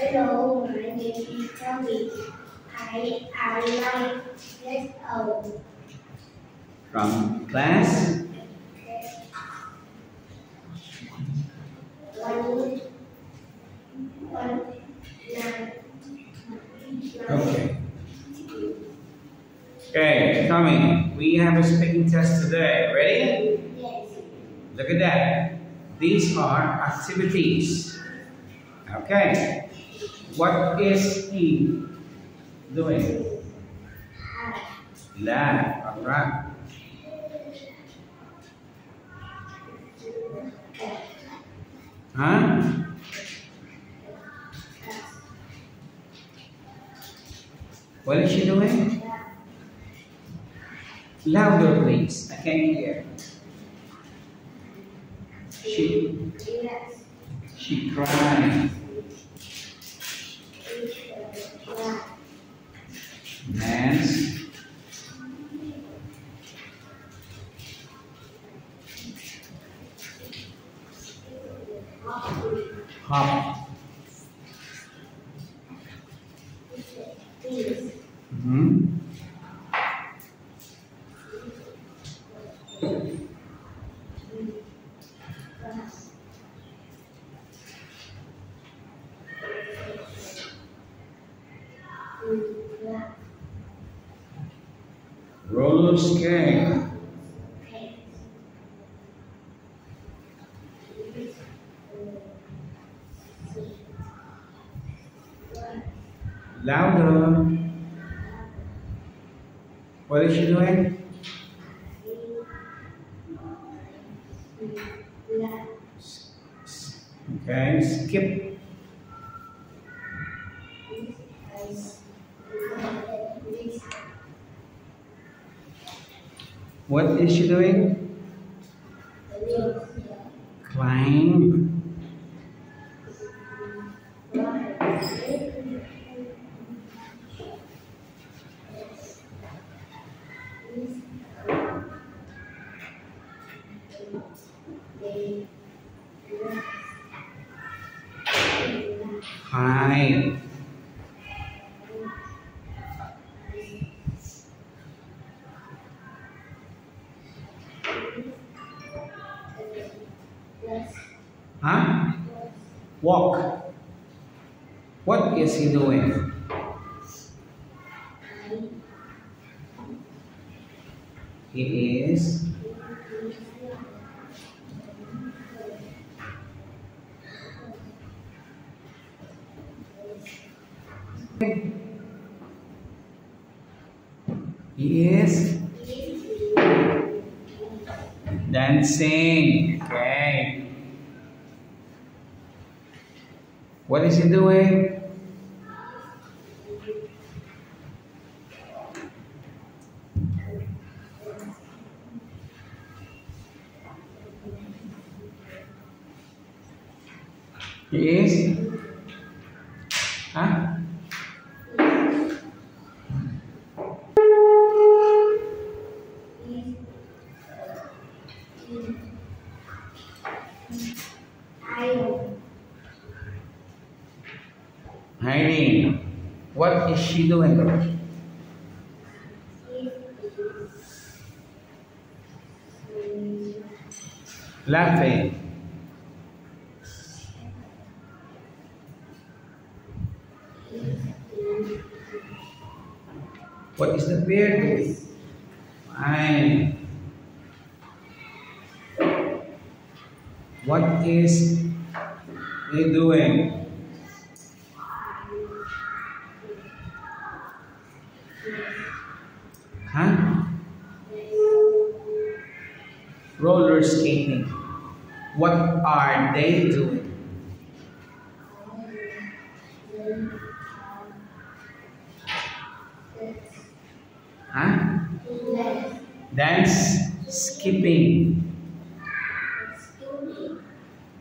Hello, my name is Tommy. I am nine years old. From class? One, one, nine. Okay. Okay, Tommy, we have a speaking test today. Ready? Yes. Look at that. These are activities. Okay. What is he doing? Laugh. All right. Huh? What is she doing? Louder, please. I can't hear. She she cried. 好 Louder. What is she doing? S- s- Okay, skip. What is she doing? Climb. Hide. Huh? Walk. What is he doing? He is He is dancing. Okay. What is he doing? He is? Huh? Hiding. What is she doing? Laughing. What is the bear doing? Fine. What is he doing? Huh? Roller skating. What are they doing? Huh? Dance, skipping.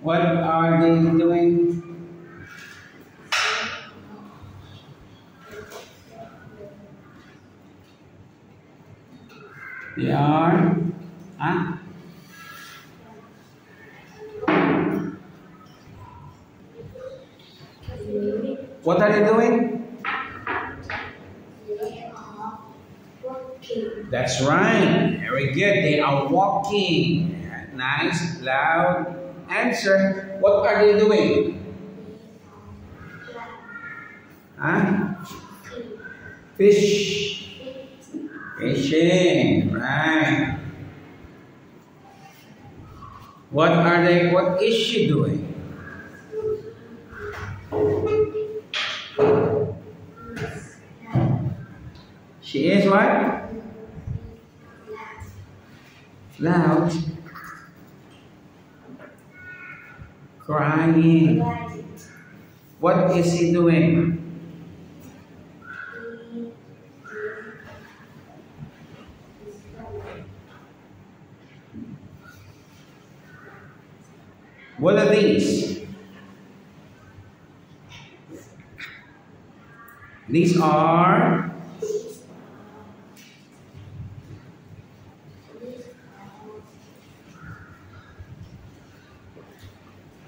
What are they doing? They are, huh? What are they doing? They are working. That's right. Very good. They are walking. Nice, loud answer. What are they doing? Huh? Fish. Fishing. Right. What are they? What is she doing? She is what? Loud. Crying. What is he doing? What are these? These are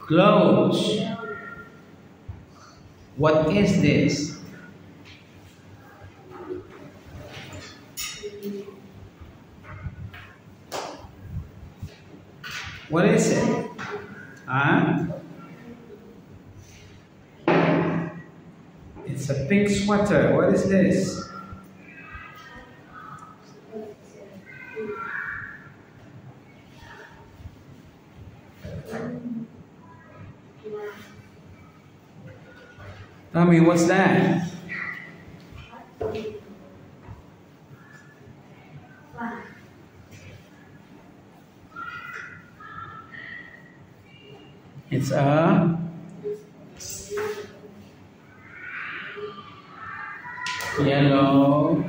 clothes. What is this? What is it? Huh? It's a pink sweater. What is this? Me, what's that? It's a yellow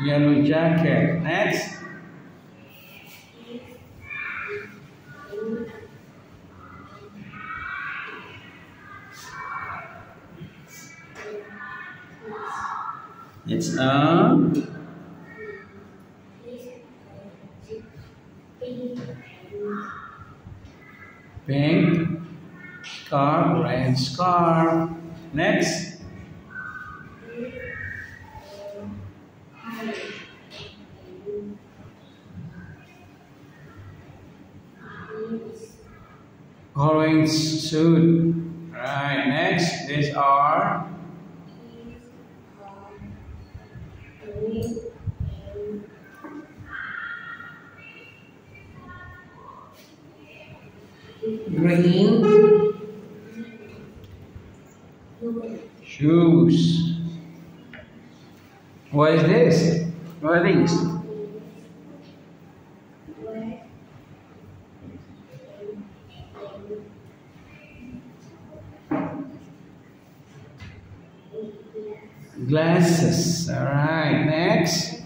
yellow jacket. Next. It's a pink scarf, red scarf. Next. Orange suit. Right, next. These are green shoes. What is this? What are these? Glasses. All right, next.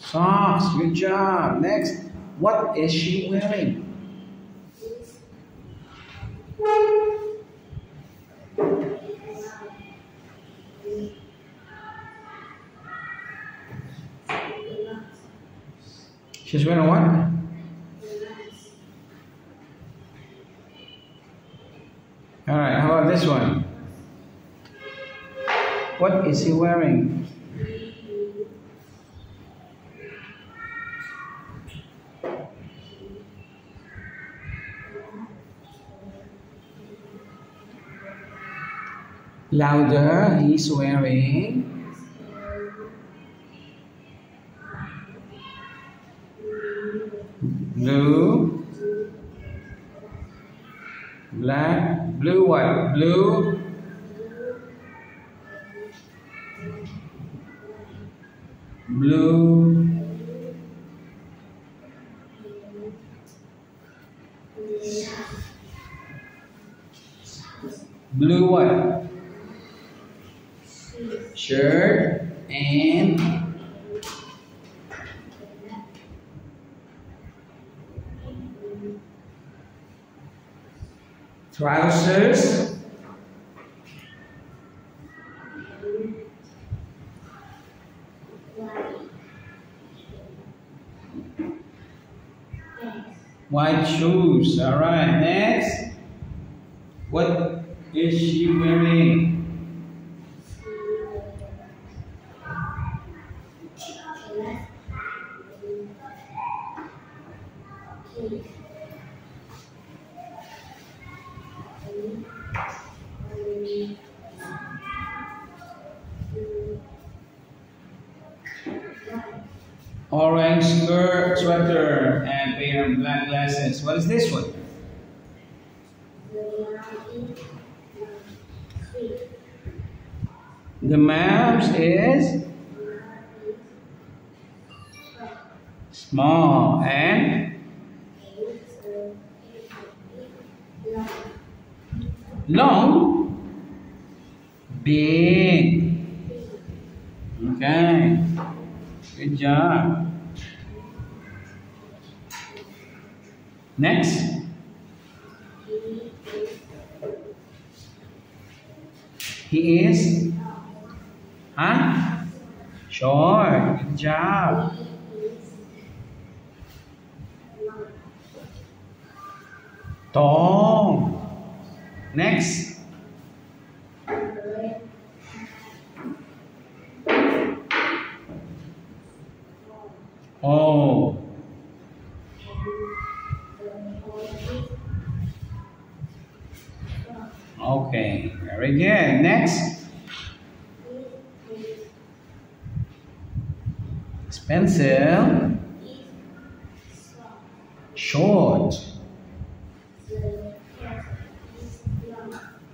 Socks. Good job. Next. Is she wearing? She's wearing what? All right. How about this one? What is he wearing? Louder. He's wearing blue, black, blue what? Blue, blue, blue what? trousers, white shoes. All right, next. Orange sweater, and pair of black glasses. What is this one? The mouse is small and long, big. Okay, good job. Next. He is, huh? Short. Good job. Tall. Next. Oh. Good. Next. Pencil. Short.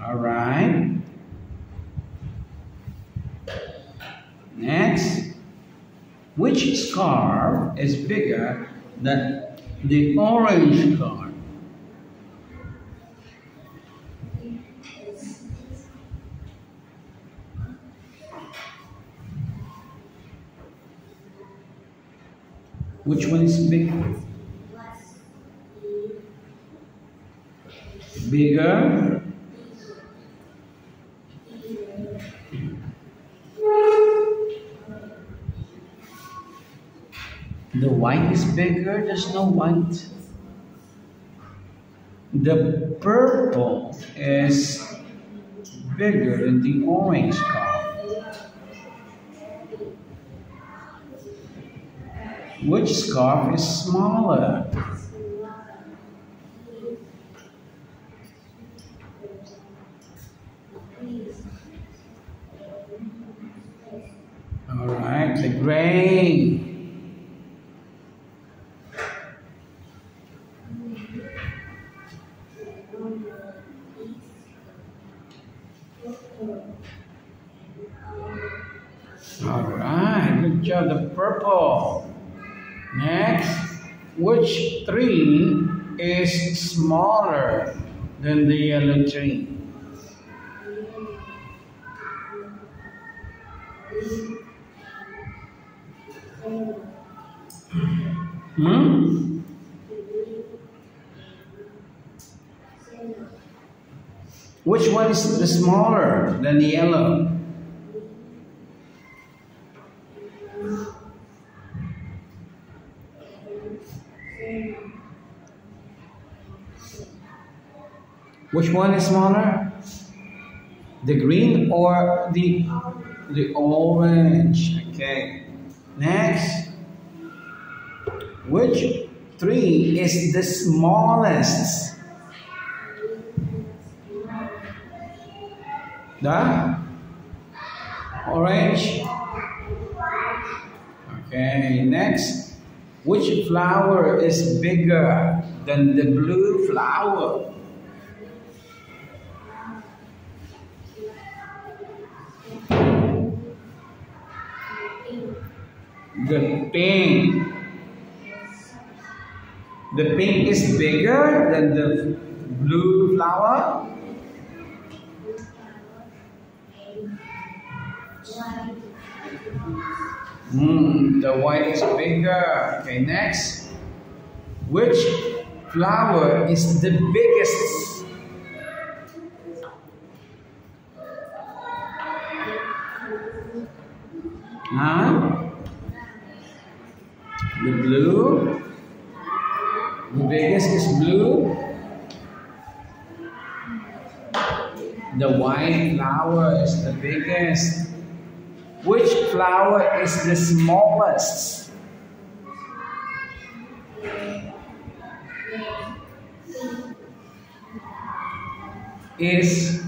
All right. Next. Which scarf is bigger than the orange scarf? Which one is bigger? Bigger. The white is bigger, there's no white. The purple is bigger than the orange color. Which scarf is smaller? All right, the gray. All right, good job. The purple. Next, which tree is smaller than the yellow tree? Hmm? Which one is the smaller than the yellow? Which one is smaller? The green or the the orange? Okay. Next. Which tree is the smallest? The orange. Okay, next. Which flower is bigger than the blue flower? The pink. The pink is bigger than the blue flower? Hmm, the white is bigger. Okay, next. Which flower is the biggest? Huh? The blue? The biggest is blue. The white flower is the biggest. Which flower is the smallest? Is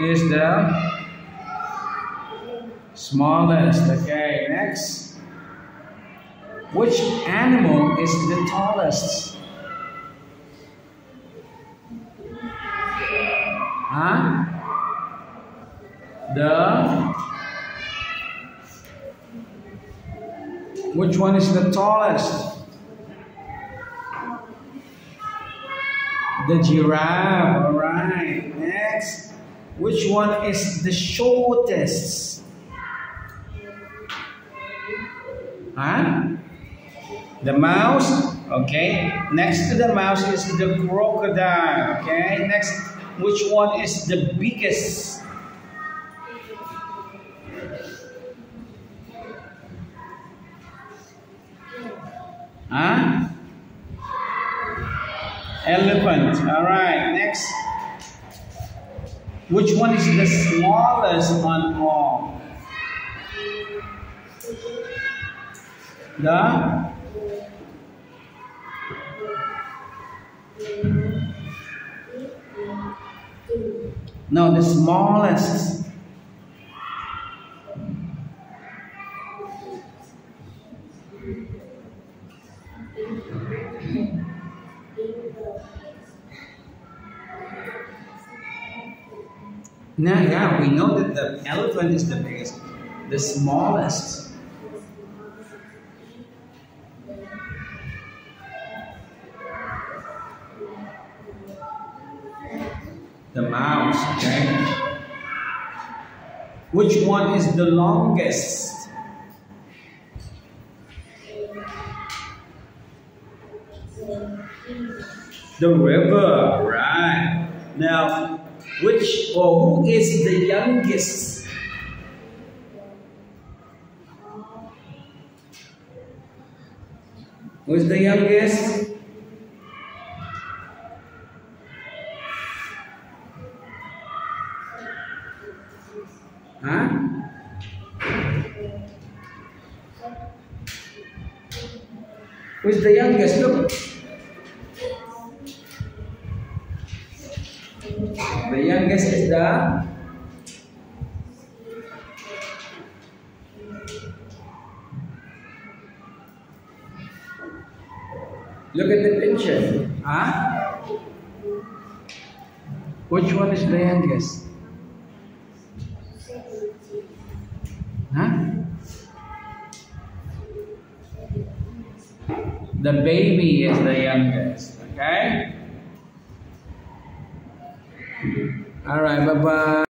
is the smallest. Okay, next. Which animal is the tallest? Huh? The Which one is the tallest? The giraffe. All right. Next. Which one is the shortest? Huh? The mouse. Okay. Next to the mouse is the crocodile. Okay. Next. Which one is the biggest? Huh? Elephant. All right. Next. Which one is the smallest on all? The No, the smallest. Now, yeah, we know that the elephant is the biggest. The smallest. Which one is the longest? The river, right. Now, which or who is the youngest? Who is the youngest? The youngest is the Look at the picture. Huh? Which one is the youngest? Huh? The baby is the youngest. Okay? All right, bye bye.